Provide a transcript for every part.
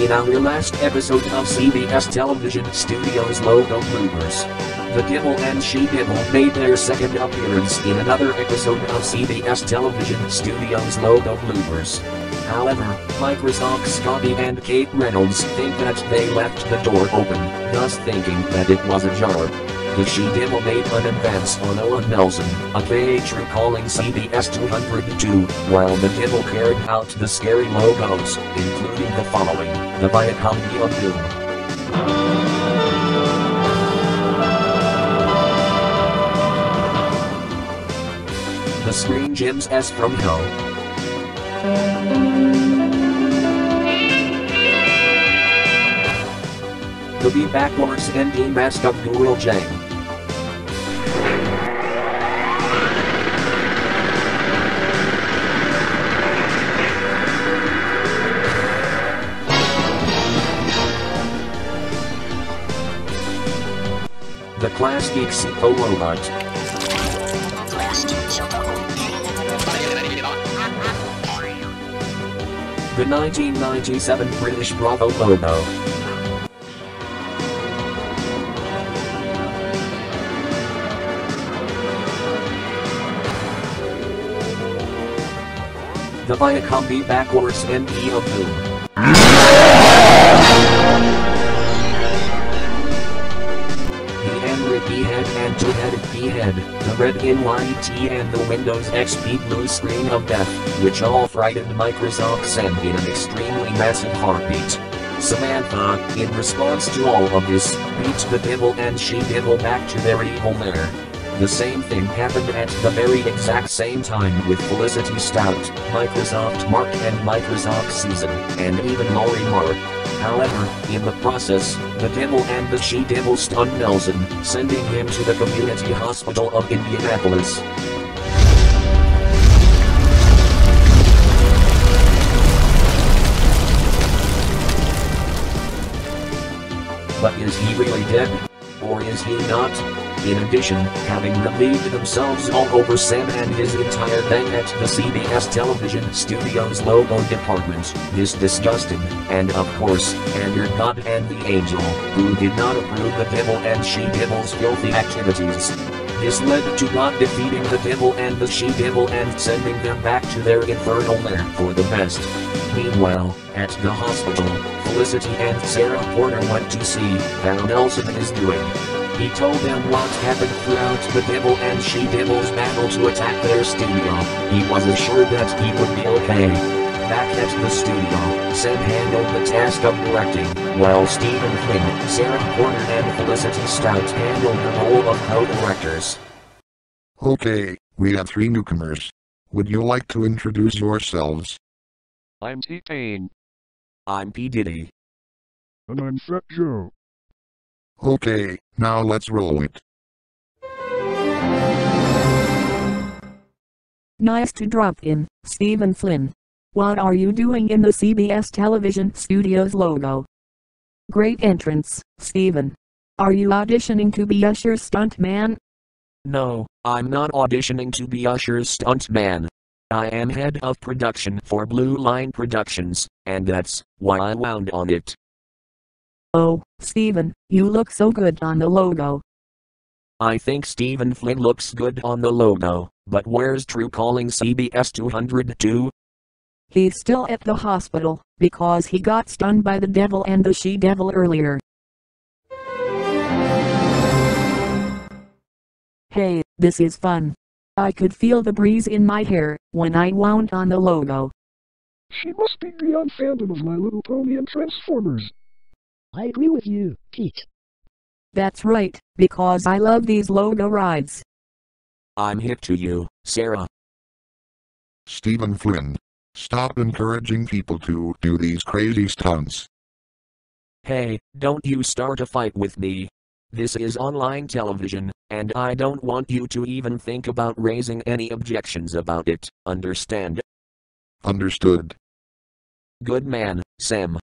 In our last episode of CBS Television Studios logo bloopers, the Devil and She Devil made their second appearance in another episode of CBS Television Studios logo bloopers. However, Microsoft Scotty and Kate Reynolds think that they left the door open, thus thinking that it was ajar. The She Devil made an advance on Owen Nelson, a page recalling CBS 202, while the Devil carried out the scary logos, including the following, the Viacom of Doom. The Screen Gems S from Hell. The Be Backwards ND Mask of Guru Jang. The Class Geeks Polo Art. The 1997 British Bravo logo. The Viacom Be Backwards NE of Doom. NYT and the Windows XP blue screen of death, which all frightened Microsoft sent in an extremely massive heartbeat. Samantha, in response to all of this, beats the devil and she devil back to their evil lair. The same thing happened at the very exact same time with Felicity Stout, Microsoft Mark and Microsoft Season, and even Laurie Mark. However, in the process, the devil and the she devil stunned Nelson, sending him to the community hospital of Indianapolis. But is he really dead? Or is he not? In addition, having relieved themselves all over Sam and his entire gang at the CBS television studio's logo department, this disgusted, and of course, angered God and the angel, who did not approve the devil and she devil's filthy activities. This led to God defeating the devil and the she devil and sending them back to their infernal lair for the best. Meanwhile, at the hospital, Felicity and Sarah Porter went to see how Nelson is doing. He told them what happened throughout the devil and she devil's battle to attack their studio. He was assured that he would be okay. Back at the studio, Sam handled the task of directing, while Stephen Flynn, Sarah Porter and Felicity Stout handled the role of co-directors. Okay, we have three newcomers. Would you like to introduce yourselves? I'm T-Pain. I'm P. Diddy. And I'm Fat Joe. Okay, now let's roll it. Nice to drop in, Stephen Flynn. What are you doing in the CBS television studios logo? Great entrance, Stephen. Are you auditioning to be Usher's stuntman? No, I'm not auditioning to be Usher's stuntman. I am head of production for Blue Line Productions, and that's why I wound on it. Oh, Stephen, you look so good on the logo. I think Stephen Flynn looks good on the logo, but where's True Calling CBS 202? He's still at the hospital because he got stunned by the devil and the she devil earlier. Hey, this is fun. I could feel the breeze in my hair when I wound on the logo. She must be beyond fandom of My Little Pony and Transformers. I agree with you, Pete. That's right, because I love these logo rides. I'm hip to you, Sarah. Stephen Flynn. Stop encouraging people to do these crazy stunts. Hey, don't you start a fight with me. This is online television, and I don't want you to even think about raising any objections about it, understand? Understood. Good man, Sam.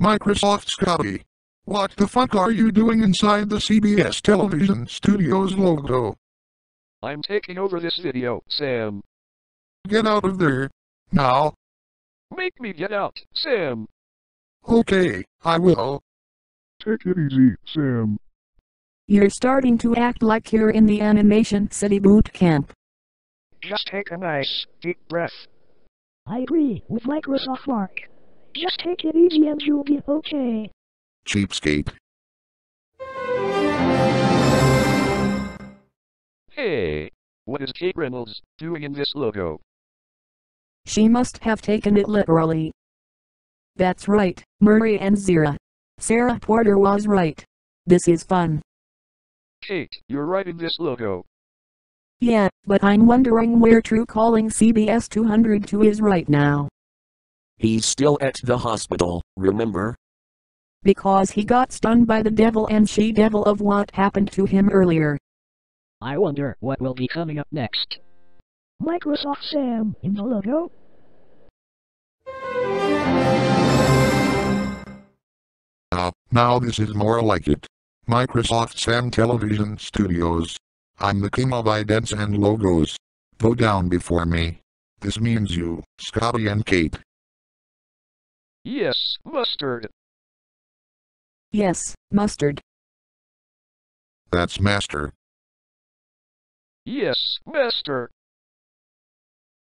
Microsoft Scotty. What the fuck are you doing inside the CBS television studios logo? I'm taking over this video, Sam. Get out of there. Now. Make me get out, Sam. Okay, I will. Take it easy, Sam. You're starting to act like you're in the Animation City boot camp. Just take a nice, deep breath. I agree with Microsoft Mark. Just take it easy and you'll be okay. Cheapskate. Hey, what is Kate Reynolds doing in this logo? She must have taken it literally. That's right, Murray and Zira. Sarah Porter was right. This is fun. Kate, you're writing this logo. Yeah, but I'm wondering where True Calling CBS 202 is right now. He's still at the hospital, remember? Because he got stung by the devil and she devil of what happened to him earlier. I wonder what will be coming up next. Microsoft Sam in the logo. Ah, now this is more like it. Microsoft Sam Television Studios. I'm the king of idents and logos. Go down before me. This means you, Scotty and Kate. Yes, mustard. Yes, mustard. That's master. Yes, master.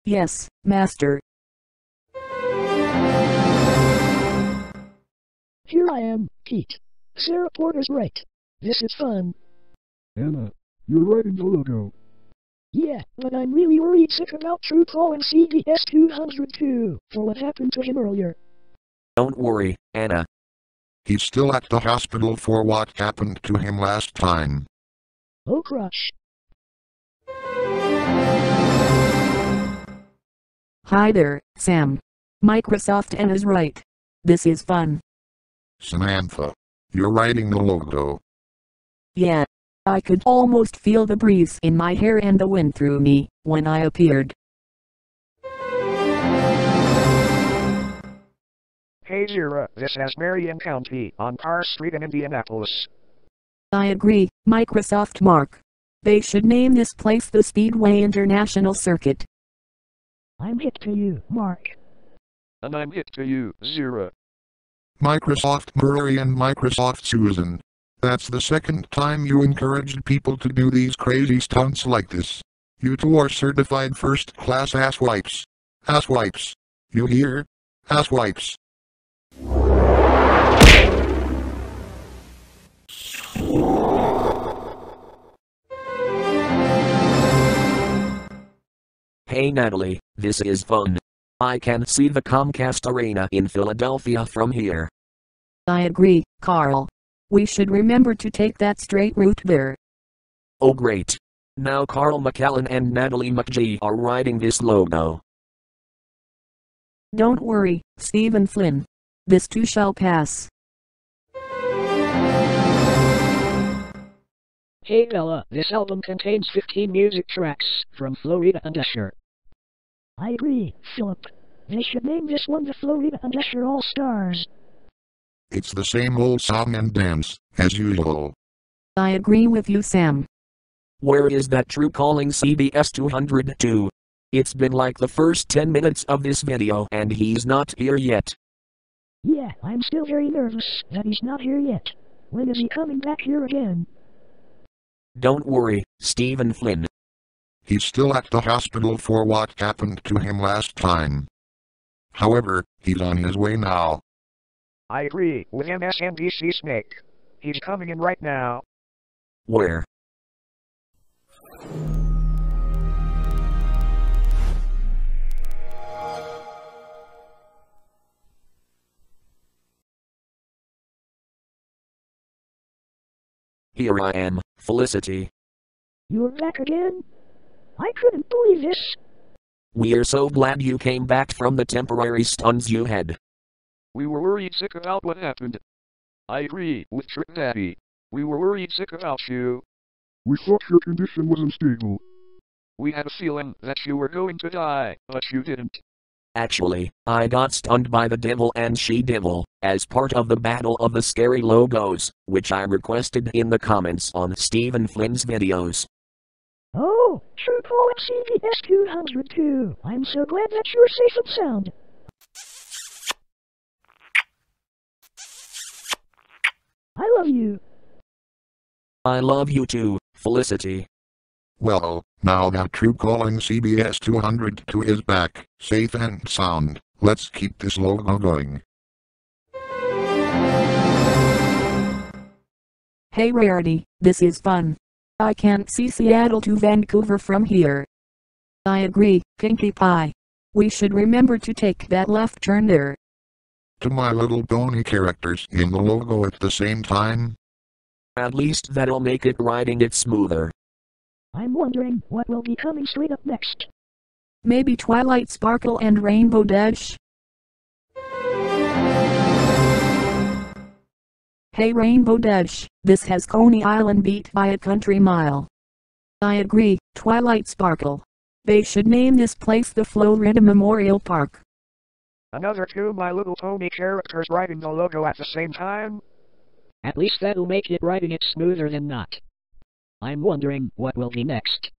Yes, master. Here I am, Pete. Sarah Porter's right. This is fun. Anna, you're writing the logo. Yeah, but I'm really worried sick about True Calling CBS 202 for what happened to him earlier. Don't worry, Anna. He's still at the hospital for what happened to him last time. Oh crush. Hi there, Sam. Microsoft N is right. This is fun. Samantha. You're writing the logo. Yeah. I could almost feel the breeze in my hair and the wind through me when I appeared. Hey Zira, this is Marion County on Carr Street in Indianapolis. I agree, Microsoft Mark. They should name this place the Speedway International Circuit. I'm hit to you, Mark. And I'm hit to you, Zira. Microsoft Murray and Microsoft Susan. That's the second time you encouraged people to do these crazy stunts like this. You two are certified first class asswipes. Asswipes. You hear? Asswipes. Hey Natalie, this is fun. I can see the Comcast Arena in Philadelphia from here. I agree, Carl. We should remember to take that straight route there. Oh great. Now Carl McCallan and Natalie McGee are riding this logo. Don't worry, Stephen Flynn. This too shall pass. Hey Bella, this album contains 15 music tracks from Flo Rida and Usher. I agree, Philip. They should name this one the Flo Rida and Usher All Stars. It's the same old song and dance, as usual. I agree with you, Sam. Where is that true calling CBS 202? It's been like the first 10 minutes of this video and he's not here yet. Yeah, I'm still very nervous that he's not here yet. When is he coming back here again? Don't worry, Stephen Flynn. He's still at the hospital for what happened to him last time. However, he's on his way now. I agree with MSNBC Snake. He's coming in right now. Where? Here I am, Felicity. You're back again? I couldn't believe this. We're so glad you came back from the temporary stuns you had. We were worried sick about what happened. I agree with Trick Daddy. We were worried sick about you. We thought your condition was unstable. We had a feeling that you were going to die, but you didn't. Actually, I got stunned by the devil and she devil, as part of the battle of the scary logos, which I requested in the comments on Stephen Flynn's videos. Oh, True Calling CBS 202. I'm so glad that you're safe and sound. I love you. I love you too, Felicity. Well, now that True Calling CBS 202 is back, safe and sound, let's keep this logo going. Hey Rarity, this is fun. I can't see Seattle to Vancouver from here. I agree, Pinkie Pie. We should remember to take that left turn there. To my little pony characters in the logo at the same time, At least that'll make it riding it smoother. I'm wondering what will be coming straight up next. Maybe Twilight Sparkle and Rainbow Dash? Hey Rainbow Dash, this has Coney Island beat by a country mile. I agree, Twilight Sparkle. They should name this place the Florida Memorial Park. Another two My Little Pony characters writing the logo at the same time? At least that'll make it writing it smoother than not. I'm wondering what will be next.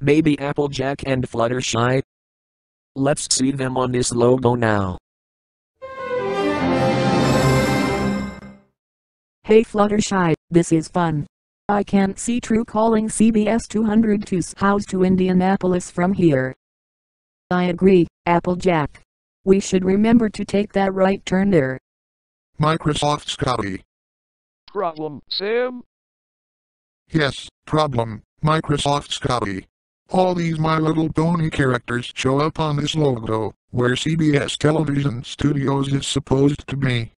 Maybe Applejack and Fluttershy? Let's see them on this logo now. Hey Fluttershy, this is fun. I can't see True Calling CBS 202's house to Indianapolis from here. I agree, Applejack. We should remember to take that right turn there. Microsoft Scotty. Problem, Sam? Yes, problem, Microsoft Scotty. All these My Little Pony characters show up on this logo, where CBS Television Studios is supposed to be.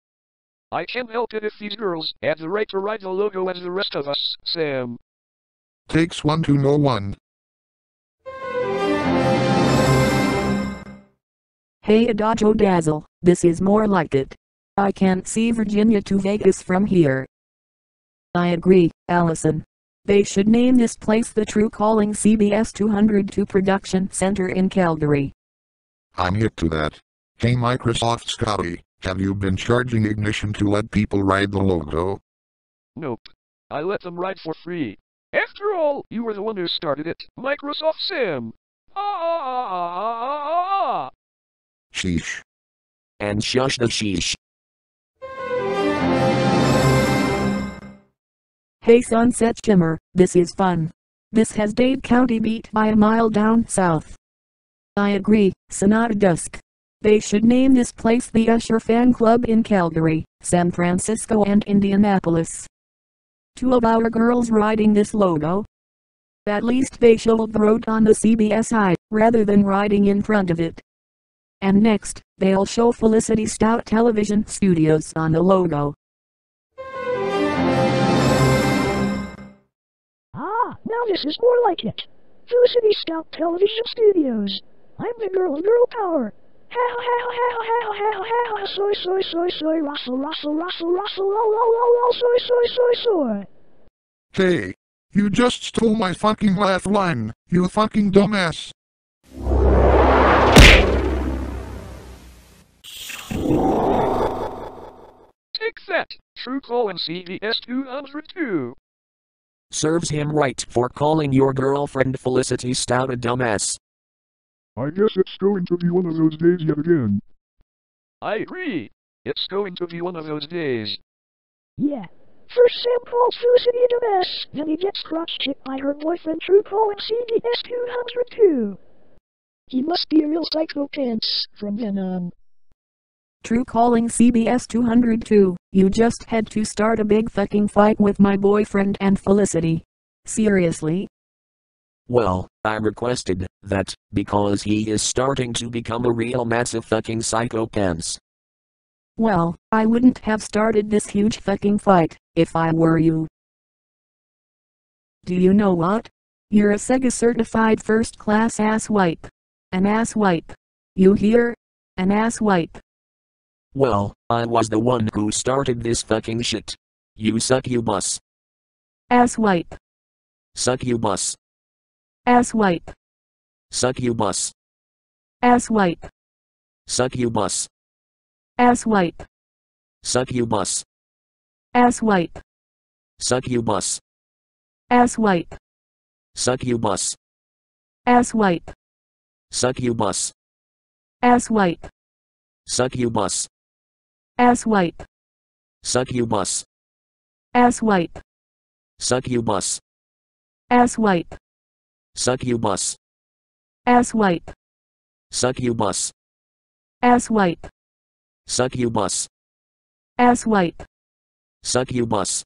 I can't help it if these girls had the right to write the logo as the rest of us, Sam. Takes one to know one. Hey Adagio Dazzle, this is more like it. I can't see Virginia to Vegas from here. I agree, Allison. They should name this place the True Calling CBS 202 Production Center in Calgary. I'm hip to that. Hey Microsoft Scotty, have you been charging Ignition to let people ride the logo? Nope. I let them ride for free. After all, you were the one who started it, Microsoft Sam. Ah ah ah ah ah ah ah. Sheesh. And shush the sheesh. Hey Sunset Shimmer, this is fun. This has Dade County beat by a mile down south. I agree, Sonata Dusk. They should name this place the Usher Fan Club in Calgary, San Francisco and Indianapolis. Two of our girls riding this logo. At least they should the road on the CBS side, rather than riding in front of it. And next, they'll show Felicity Stout Television Studios on the logo. Now this is more like it. Felicity Stout Television Studios. I'm the girl of girl power. How, how, how, how, how, how, how, soy, soy, soy, soy, rustle, rustle, rustle, rustle, lo, lo, lo, lo, soy, soy, soy, soy. Hey, you just stole my fucking laugh line, you fucking dumbass. Take that, True Calling CBS 202. Serves him right for calling your girlfriend Felicity Stout a dumbass. I guess it's going to be one of those days yet again. I agree. It's going to be one of those days. Yeah. First Sam calls Felicity a dumbass, then he gets crotch kicked by her boyfriend True Calling CBS 202. He must be a real psycho pants from then on. True Calling CBS 202, you just had to start a big fucking fight with my boyfriend and Felicity. Seriously? Well, I requested that because he is starting to become a real massive fucking psychopath. Well, I wouldn't have started this huge fucking fight, if I were you. Do you know what? You're a Sega certified first class ass wipe. An ass wipe. You hear? An ass wipe. Well, I was the one who started this fucking shit. You suck you bus. Ass wipe. Suck you bus. Asswipe. Succubus. Asswipe. Succubus. Asswipe. Succubus. Asswipe. Succubus. Asswipe. Succubus. Asswipe. Succubus. Asswipe. Succubus. Asswipe. Succubus. Asswipe. Succubus. Asswipe. Succubus. Asswipe. Succubus. Asswipe. Succubus. Asswipe. Succubus.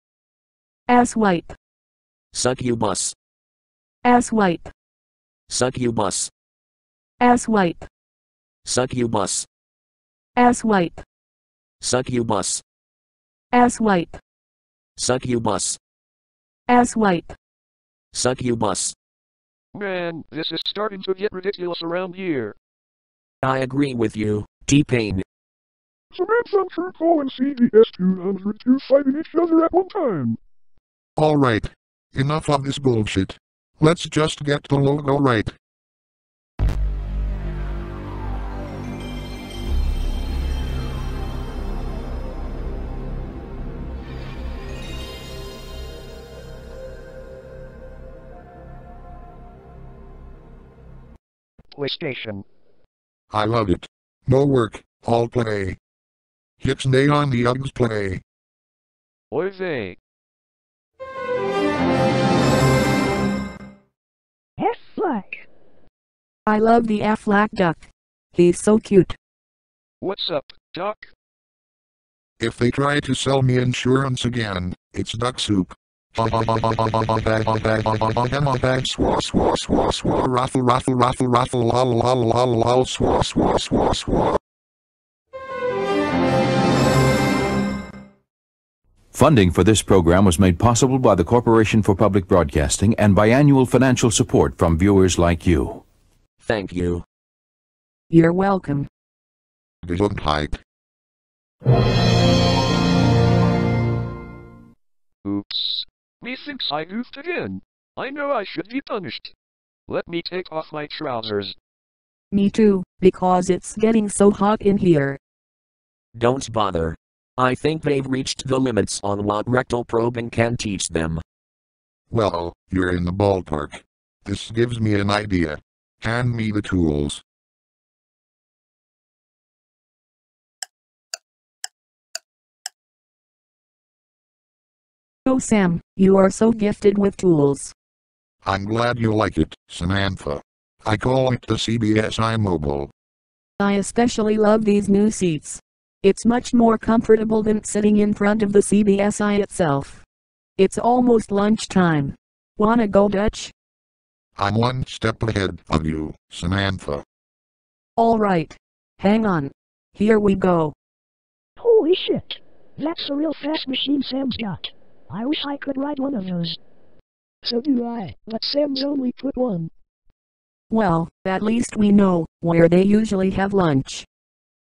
Asswipe. Succubus. Asswipe. Succubus. Asswipe. Succubus. Asswipe. Succubus. Asswipe. Succubus. Asswipe. Succubus. Man, this is starting to get ridiculous around here. I agree with you, T-Pain. Samantha and True Call and CBS-202 fighting each other at one time. Alright. Enough of this bullshit. Let's just get the logo right. PlayStation. I love it. No work, all play. Hits day on the Uggs play. Oy vey. F flag. I love the Aflac duck. He's so cute. What's up, duck? If they try to sell me insurance again, it's duck soup. Bag, swa, swa, swa, swa, raffle, raffle, raffle, raffle, lol, lol, lol, lol, swa, swa, swa, swa. Funding for this program was made possible by the Corporation for Public Broadcasting and by annual financial support from viewers like you. Thank you. You're welcome. Gesundheit. Oops. Methinks I goofed again. I know I should be punished. Let me take off my trousers. Me too, because it's getting so hot in here. Don't bother. I think they've reached the limits on what rectal probing can teach them. Well, you're in the ballpark. This gives me an idea. Hand me the tools. Oh Sam, you are so gifted with tools. I'm glad you like it, Samantha. I call it the CBS iMobile. I especially love these new seats. It's much more comfortable than sitting in front of the CBSI itself. It's almost lunchtime. Wanna go Dutch? I'm one step ahead of you, Samantha. Alright. Hang on. Here we go. Holy shit. That's a real fast machine Sam's got. I wish I could ride one of those. So do I, but Sam's only put one. Well, at least we know where they usually have lunch.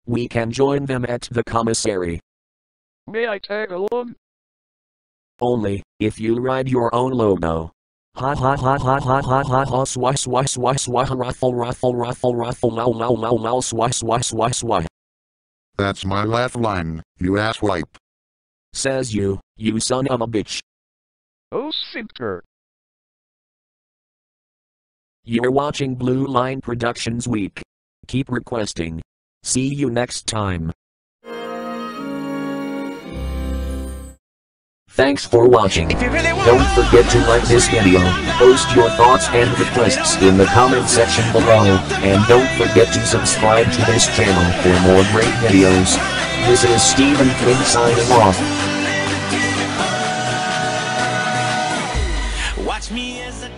We can join them at the commissary. May I tag along? Only, if you ride your own logo. Ha ha ha ha ha ha ha ha swy swy swy swy raffle raffle raffle raffle low low low low swy swy swy swy. That's my laugh line, you asswipe. Says you, you son of a bitch. Oh, Sinker. You're watching Blue Line Productions Week. Keep requesting. See you next time. Thanks for watching. Don't forget to like this video, post your thoughts and requests in the comment section below, and don't forget to subscribe to this channel for more great videos. This is Stephen King signing off. Watch me as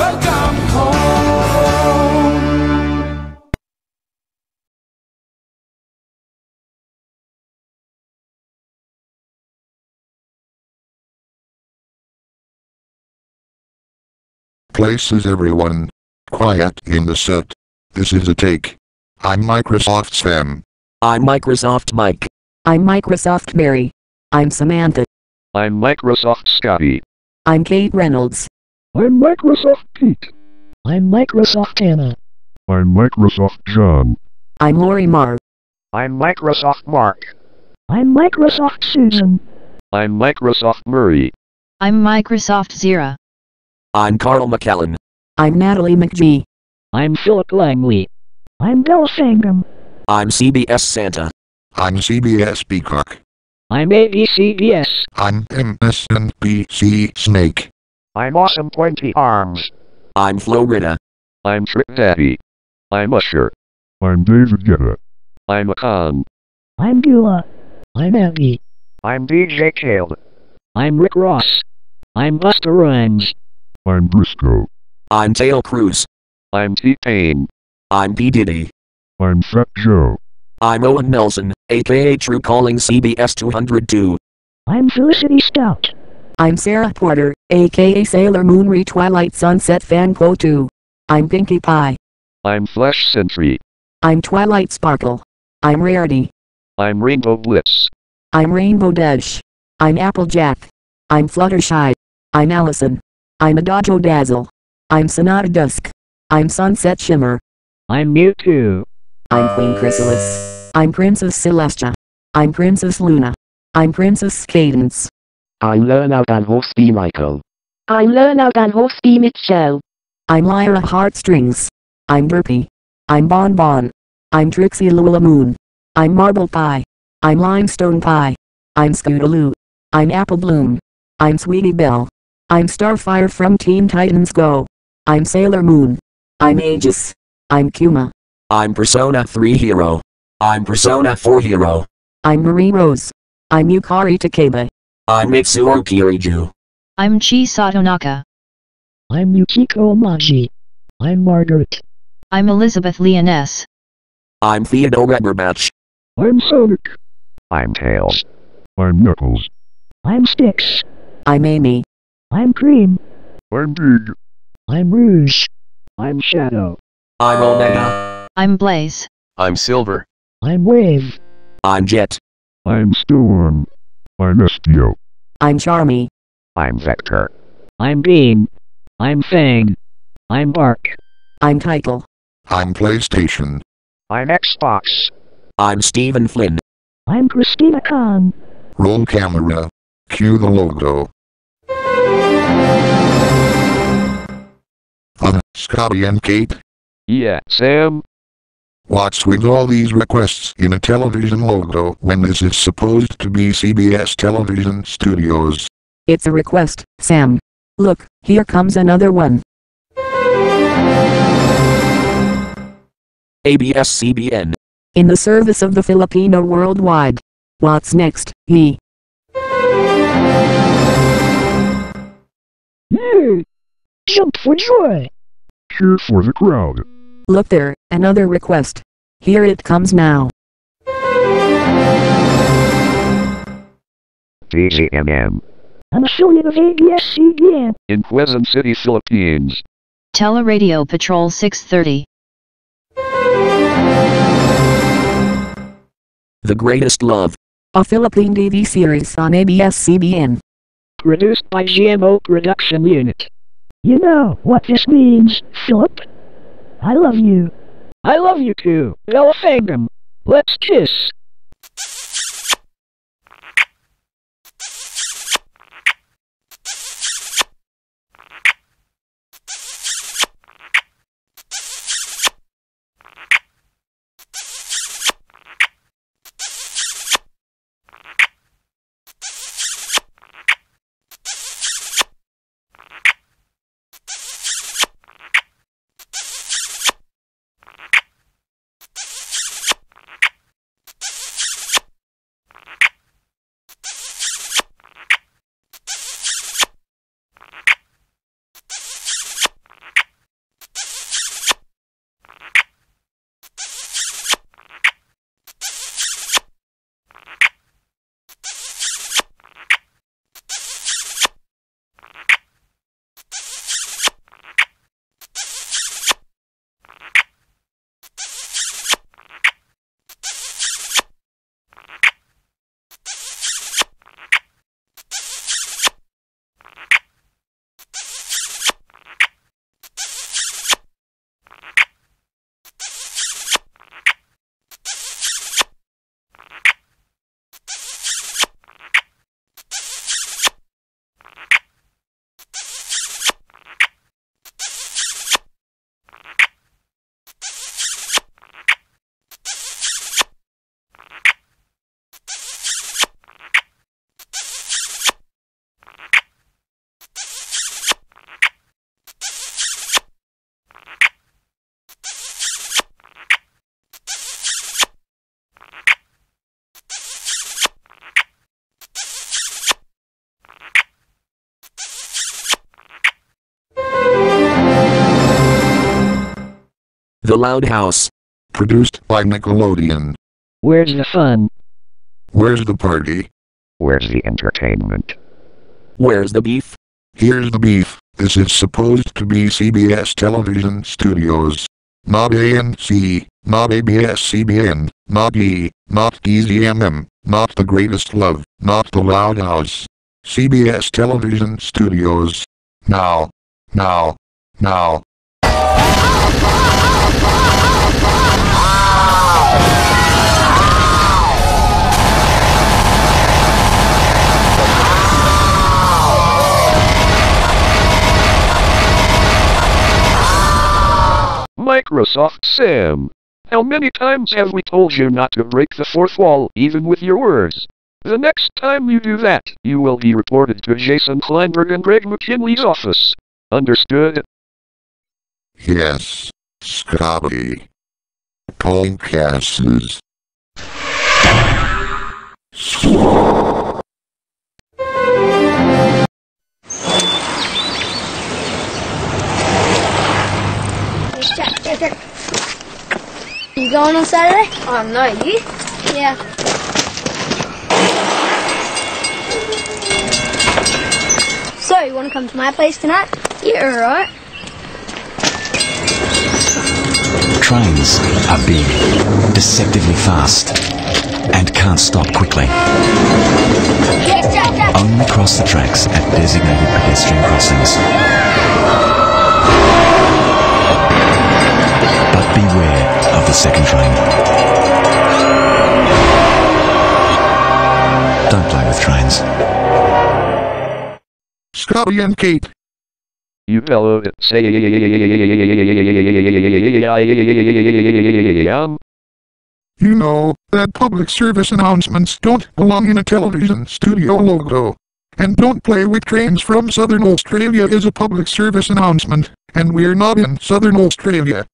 Welcome home. Places everyone. Quiet in the set. This is a take. I'm Microsoft Sam. I'm Microsoft Mike. I'm Microsoft Mary. I'm Samantha. I'm Microsoft Scotty. I'm Kate Reynolds. I'm Microsoft Pete. I'm Microsoft Anna. I'm Microsoft John. I'm Lori Marr. I'm Microsoft Mark. I'm Microsoft Susan. I'm Microsoft Murray. I'm Microsoft Zira. I'm Carl McCallan. I'm Natalie McGee. I'm Philip Langley. I'm Bill Sangam. I'm CBS Santa. I'm CBS Peacock. I'm ABCBS. I'm MSNBC Snake. I'm Awesome Pointy Arms. I'm Flo Rida. I'm Trick Daddy. I'm Usher. I'm David Guetta. I'm Akon. I'm Beulah. I'm Abby. I'm DJ Khaled. I'm Rick Ross. I'm Busta Rhymes. I'm Briscoe. I'm Taio Cruz. I'm T-Pain. I'm P. Diddy. I'm Fat Joe. I'm Owen Nelson, aka True Calling CBS 202. I'm Felicity Stout. I'm Sarah Porter, aka Sailor Moon Re Twilight Sunset Fan Quo 2. I'm Pinkie Pie. I'm Flash Sentry. I'm Twilight Sparkle. I'm Rarity. I'm Rainbow Blitz. I'm Rainbow Dash. I'm Applejack. I'm Fluttershy. I'm Allison. I'm Adagio Dazzle. I'm Sonata Dusk. I'm Sunset Shimmer. I'm Mewtwo. I'm Queen Chrysalis. I'm Princess Celestia. I'm Princess Luna. I'm Princess Cadance. I'm Lernout and Hauspie Michael. I'm Lernout and Hauspie Mitchell. I'm Lyra Heartstrings. I'm Burpee. I'm Bon Bon. I'm Trixie Lulamoon. I'm Marble Pie. I'm Limestone Pie. I'm Scootaloo. I'm Apple Bloom. I'm Sweetie Belle. I'm Starfire from Teen Titans Go. I'm Sailor Moon. I'm Aegis. I'm Kuma. I'm Persona 3 Hero. I'm Persona 4 Hero. I'm Marie Rose. I'm Yukari Takeba. I'm Mitsuru Kirijo. I'm Chie Satonaka. I'm Yukiko Maji. I'm Margaret. I'm Elizabeth Leoness. I'm Theodore Rubberbatch. I'm Sonic. I'm Tails. I'm Knuckles. I'm Sticks. I'm Amy. I'm Cream. I'm Dig. I'm Rouge. I'm Shadow. I'm Omega. I'm Blaze. I'm Silver. I'm Wave. I'm Jet. I'm Storm. I'm you. I'm Charmy. I'm Vector. I'm Bean. I'm Fang. I'm Bark. I'm Title. I'm PlayStation. I'm Xbox. I'm Stephen Flynn. I'm Christina Khan. Roll camera. Cue the logo. Uh, Scotty and Kate, Yeah, Sam? What's with all these requests in a television logo when this is supposed to be CBS Television Studios? It's a request, Sam. Look, here comes another one. ABS-CBN. In the service of the Filipino worldwide. What's next, me? Jump for joy! Cheer for the crowd. Look there, another request. Here it comes now. DZMM. An affiliate of ABS-CBN. In Quezon City, Philippines. Teleradio Patrol 630. The Greatest Love. A Philippine TV series on ABS-CBN. Produced by GMO Production Unit. You know what this means, Philip? I love you. I love you too, Elefangam. Let's kiss. Loud House. Produced by Nickelodeon. Where's the fun? Where's the party? Where's the entertainment? Where's the beef? Here's the beef. This is supposed to be CBS Television Studios. Not ANC, not ABS-CBN, not E, not DZMM, not The Greatest Love, not The Loud House. CBS Television Studios. Now. Now. Now. Microsoft Sam. How many times have we told you not to break the fourth wall, even with your words? The next time you do that, you will be reported to Jason Kleinberg and Greg McKinley's office. Understood? Yes. Scotty. Podcasts. You going on Saturday? Oh no, you? Yeah. So, you want to come to my place tonight? Yeah, alright. Trains are big, deceptively fast, and can't stop quickly. Only cross the tracks at designated pedestrian crossings. the second train. Don't play with trains. Scotty and Kate. You fellow say You know, that public service announcements don't belong in a television studio logo. And don't play with trains from Southern Australia is a public service announcement, and we're not in Southern Australia.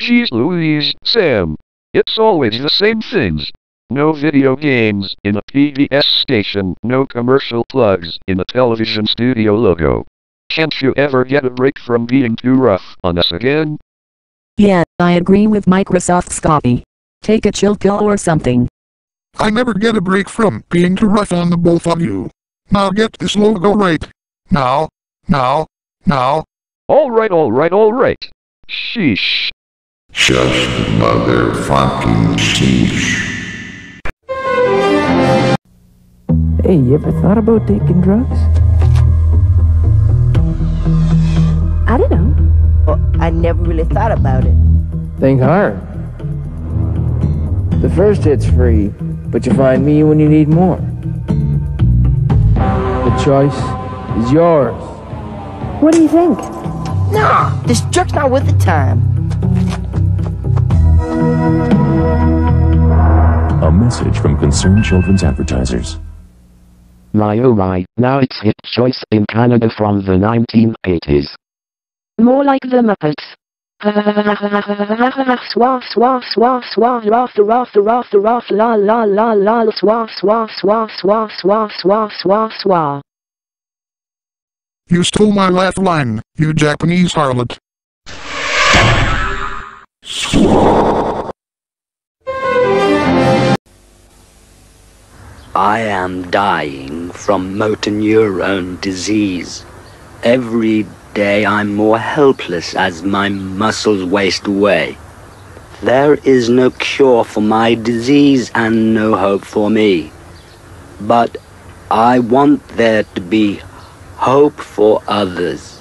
Jeez Louise, Sam. It's always the same things. No video games in a PBS station, no commercial plugs in a television studio logo. Can't you ever get a break from being too rough on us again? Yeah, I agree with Microsoft Scotty. Take a chill pill or something. I never get a break from being too rough on the both of you. Now get this logo right. Now, now, now. Alright, alright, alright. Sheesh. Just motherfucking sheesh. Hey, you ever thought about taking drugs? I don't know. Well, I never really thought about it. Think hard. The first hit's free, but you find me when you need more. The choice is yours. What do you think? Nah, this jerk's not worth the time. A message from Concerned Children's Advertisers. My oh my, now it's hit choice in Canada from the 1980s. More like the Muppets. La, la, la, la. You stole my last line, you Japanese harlot. I am dying from motor neurone disease. Every day I'm more helpless as my muscles waste away. There is no cure for my disease and no hope for me. But I want there to be hope for others.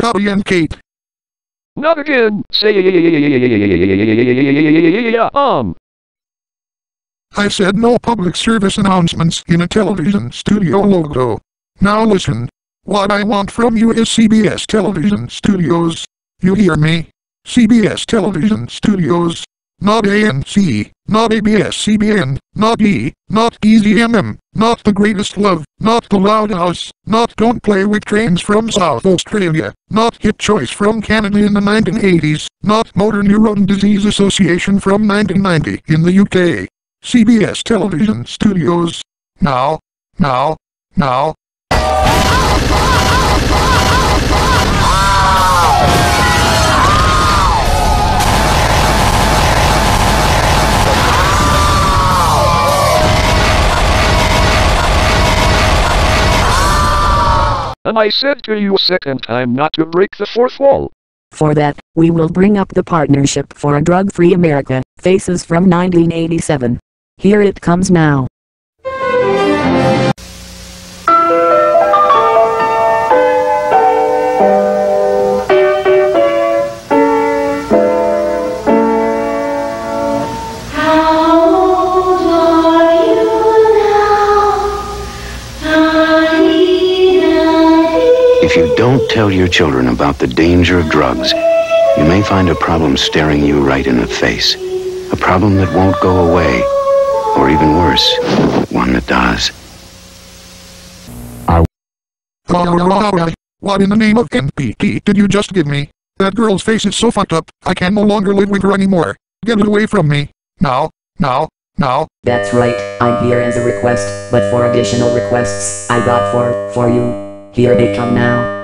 Scotty and Kate. Not again. Say um. I said no public service announcements in a television studio logo. Now listen. What I want from you is CBS Television Studios. You hear me? CBS Television Studios. Not ANC, not ABS CBN, not E, not Easy MM, not The Greatest Love, not The Loud House, not Don't Play With Trains from South Australia, not Hit Choice from Canada in the 1980s, not Motor Neuron Disease Association from 1990 in the UK. CBS Television Studios. Now, now, now. And I said to you a second time not to break the fourth wall. For that, we will bring up the Partnership for a Drug-Free America, Faces from 1987. Here it comes now. You don't tell your children about the danger of drugs, you may find a problem staring you right in the face. A problem that won't go away. Or even worse, one that does. Alright, what in the name of NPT did you just give me? That girl's face is so fucked up, I can no longer live with her anymore. Get it away from me. Now, now, now. That's right, I'm here as a request, but for additional requests, I got four, for you. Here they come now.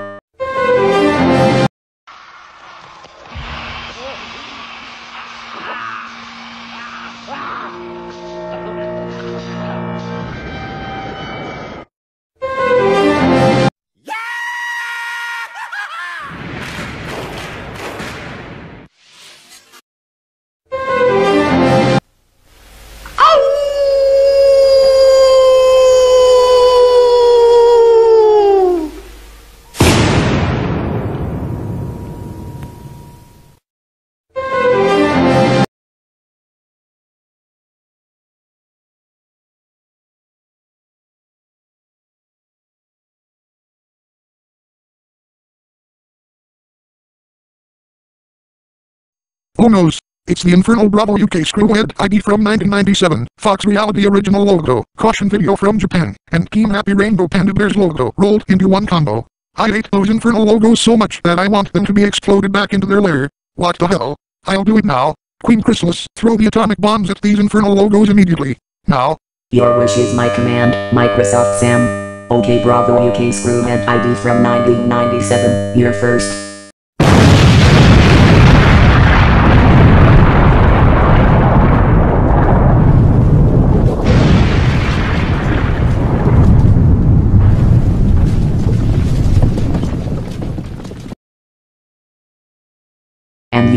Oh noes. It's the Infernal Bravo UK Screwhead ID from 1997, Fox Reality original logo, caution video from Japan, and Team Happy Rainbow Panda Bears logo rolled into one combo. I hate those Infernal logos so much that I want them to be exploded back into their lair. What the hell? I'll do it now. Queen Chrysalis, throw the atomic bombs at these Infernal logos immediately. Now. Your wish is my command, Microsoft Sam. OK Bravo UK Screwhead ID from 1997, you're first.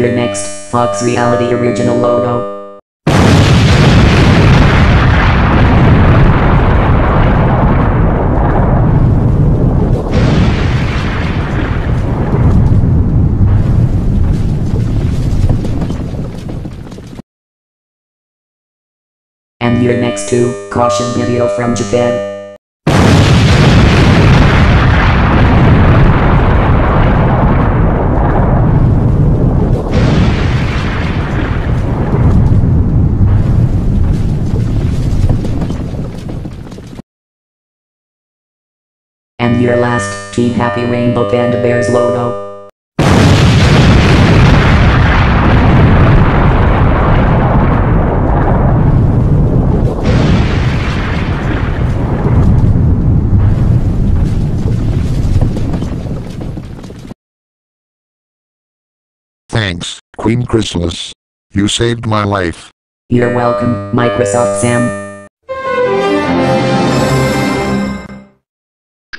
Your next, Fox Reality Original logo. And your next two, caution video from Japan. And your last, Team Happy Rainbow Panda Bears logo. Thanks, Queen Chrysalis. You saved my life. You're welcome, Microsoft Sam.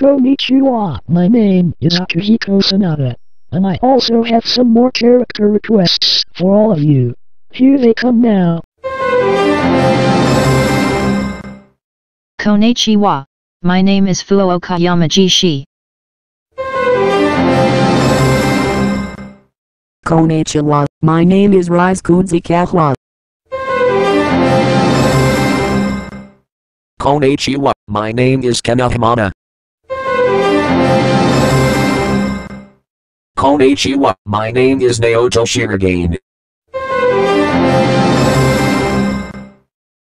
Konnichiwa, my name is Akihiko Sanada. And I also have some more character requests for all of you. Here they come now. Konnichiwa. My name is Fuuka Yamagishi. Konnichiwa, my name is Rise Kujikawa. Konnichiwa, my name is Ken Amada. Konnichiwa, my name is Naoto Shirogane.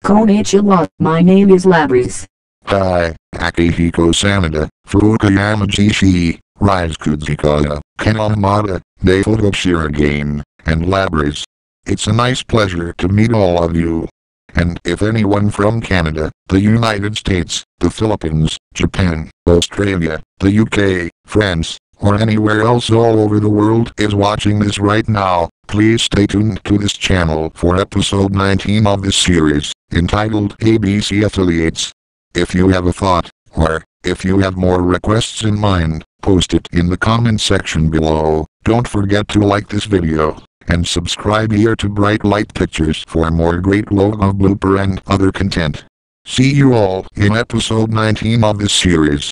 Konnichiwa, my name is Labrys. Hi, Akihiko Sanada, Fuuka Yamagishi, Rise Kujikawa, Kenamada, Naoto Shirogane, and Labrys. It's a nice pleasure to meet all of you. And if anyone from Canada, the United States, the Philippines, Japan, Australia, the UK, France, or anywhere else all over the world is watching this right now, please stay tuned to this channel for episode 19 of this series, entitled ABC Affiliates. If you have a thought, or, if you have more requests in mind, post it in the comment section below. Don't forget to like this video, and subscribe here to Bright Light Pictures for more great logo blooper and other content. See you all in episode 19 of this series.